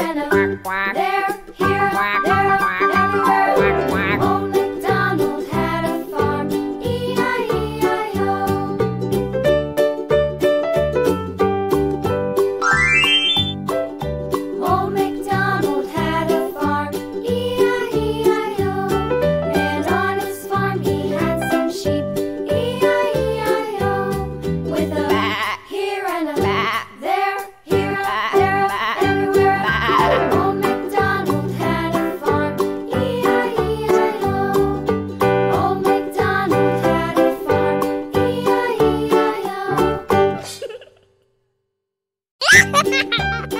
and a ha ha ha